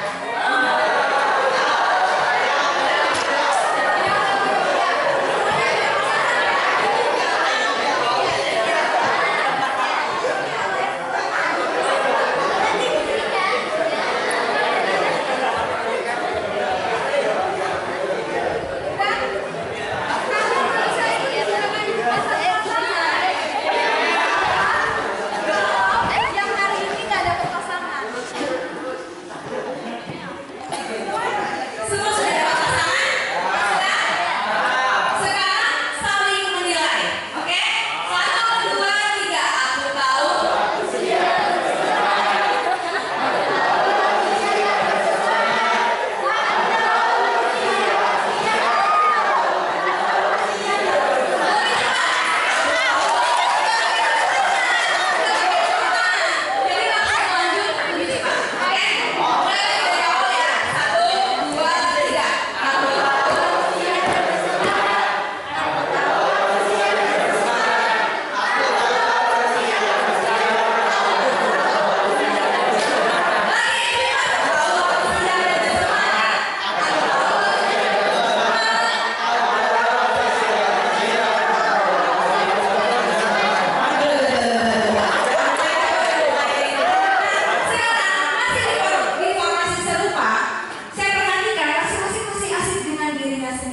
Yes.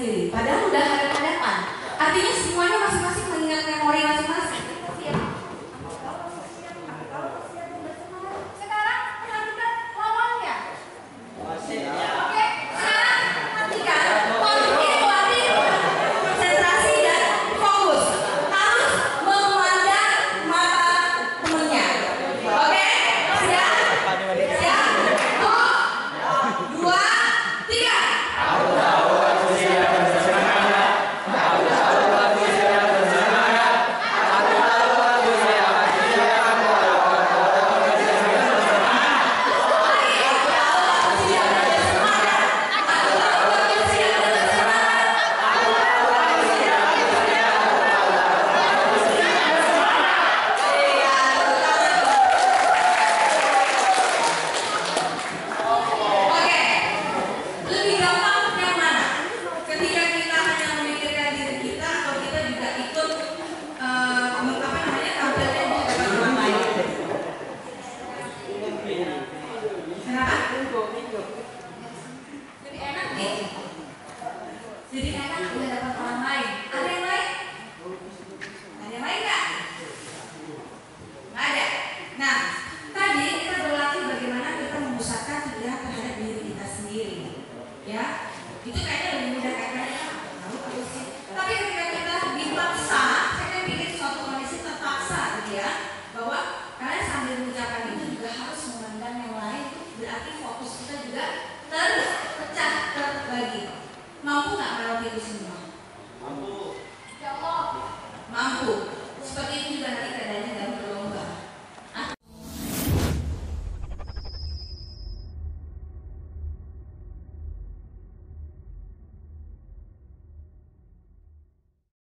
sendiri. Padahal udah hadapan-hadapan. Artinya